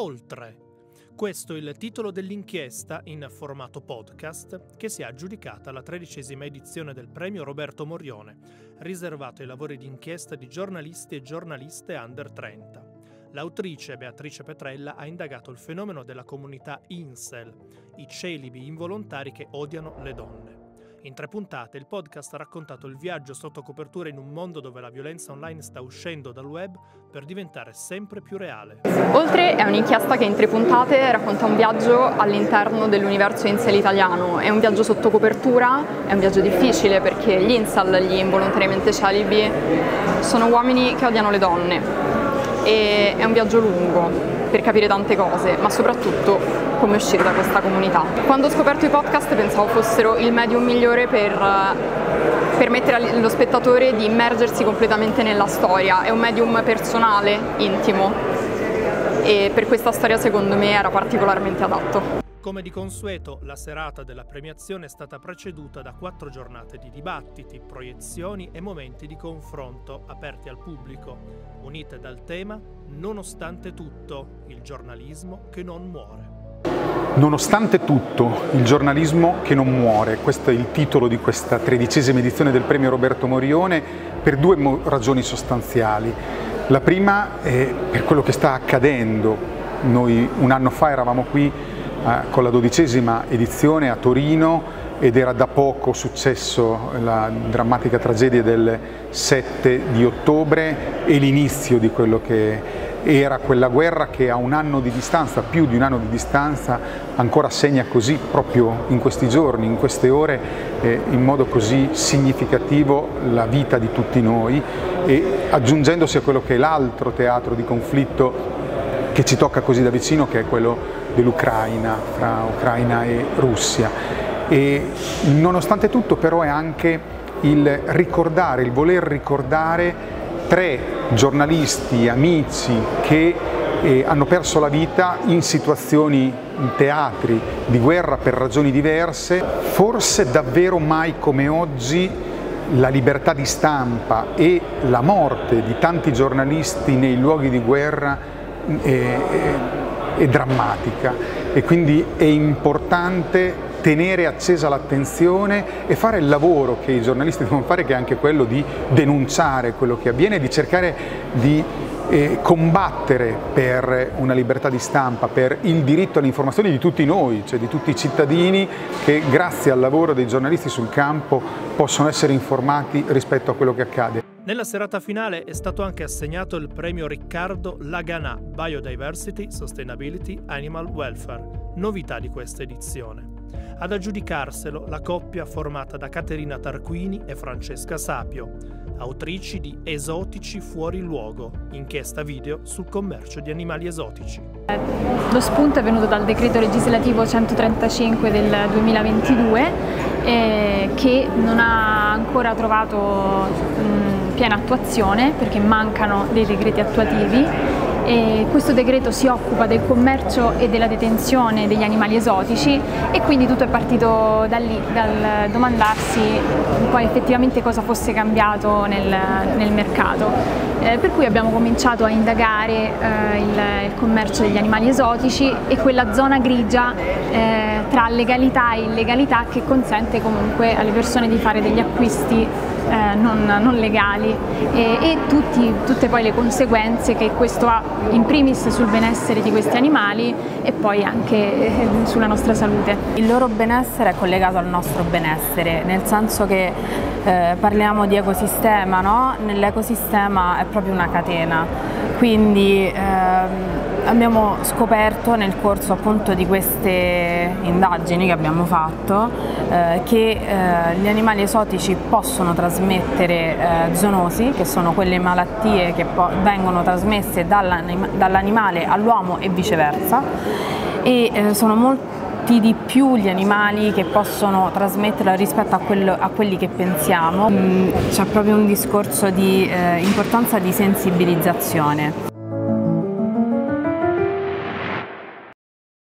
Oltre. Questo è il titolo dell'inchiesta in formato podcast che si è aggiudicata la tredicesima edizione del premio Roberto Morione, riservato ai lavori di inchiesta di giornalisti e giornaliste under 30. L'autrice Beatrice Petrella ha indagato il fenomeno della comunità incel, i celibi involontari che odiano le donne. In tre puntate il podcast ha raccontato il viaggio sotto copertura in un mondo dove la violenza online sta uscendo dal web per diventare sempre più reale. Oltre è un'inchiesta che in tre puntate racconta un viaggio all'interno dell'universo incel italiano. È un viaggio sotto copertura, è un viaggio difficile perché gli incel, gli involontariamente celibi, sono uomini che odiano le donne. E è un viaggio lungo, per capire tante cose, ma soprattutto come uscire da questa comunità. Quando ho scoperto i podcast pensavo fossero il medium migliore per permettere allo spettatore di immergersi completamente nella storia, è un medium personale, intimo e per questa storia secondo me era particolarmente adatto. Come di consueto, la serata della premiazione è stata preceduta da quattro giornate di dibattiti, proiezioni e momenti di confronto aperti al pubblico, unite dal tema Nonostante tutto, il giornalismo che non muore. Nonostante tutto, il giornalismo che non muore, questo è il titolo di questa tredicesima edizione del premio Roberto Morione per due ragioni sostanziali. La prima è per quello che sta accadendo. Noi un anno fa eravamo qui con la dodicesima edizione a Torino ed era da poco successo la drammatica tragedia del 7 di ottobre e l'inizio di quello che era quella guerra che a un anno di distanza, più di un anno di distanza, ancora segna così proprio in questi giorni, in queste ore, eh, in modo così significativo la vita di tutti noi e aggiungendosi a quello che è l'altro teatro di conflitto che ci tocca così da vicino, che è quello dell'Ucraina, fra Ucraina e Russia. E nonostante tutto però è anche il ricordare, il voler ricordare tre giornalisti, amici che eh, hanno perso la vita in situazioni, in teatri di guerra per ragioni diverse, forse davvero mai come oggi la libertà di stampa e la morte di tanti giornalisti nei luoghi di guerra è, è drammatica e quindi è importante tenere accesa l'attenzione e fare il lavoro che i giornalisti devono fare che è anche quello di denunciare quello che avviene e di cercare di eh, combattere per una libertà di stampa, per il diritto all'informazione di tutti noi, cioè di tutti i cittadini che grazie al lavoro dei giornalisti sul campo possono essere informati rispetto a quello che accade. Nella serata finale è stato anche assegnato il premio Riccardo Laganà Biodiversity, Sustainability, Animal Welfare, novità di questa edizione. Ad aggiudicarselo la coppia formata da Caterina Tarquini e Francesca Sapio, autrici di Esotici fuori luogo, inchiesta video sul commercio di animali esotici. Lo spunto è venuto dal decreto legislativo 135 del 2022 eh, che non ha ancora trovato mh, piena attuazione perché mancano dei decreti attuativi e questo decreto si occupa del commercio e della detenzione degli animali esotici e quindi tutto è partito da lì, dal domandarsi poi effettivamente cosa fosse cambiato nel, nel mercato. Eh, per cui abbiamo cominciato a indagare eh, il, il, commercio degli animali esotici e quella zona grigia eh, tra legalità e illegalità che consente comunque alle persone di fare degli acquisti eh, non, non, legali e, e tutti, tutte poi le conseguenze che questo ha in primis sul benessere di questi animali e poi anche eh, sulla nostra salute. Il loro benessere è collegato al nostro benessere, nel senso che eh, parliamo di ecosistema, no? nell'ecosistema è proprio una catena, quindi ehm, abbiamo scoperto nel corso appunto di queste indagini che abbiamo fatto eh, che eh, gli animali esotici possono trasmettere eh, zoonosi, che sono quelle malattie che vengono trasmesse dall'animale all'uomo e viceversa e eh, sono molto di più gli animali che possono trasmetterla rispetto a, quello, a quelli che pensiamo. Mm, c'è proprio un discorso di eh, importanza di sensibilizzazione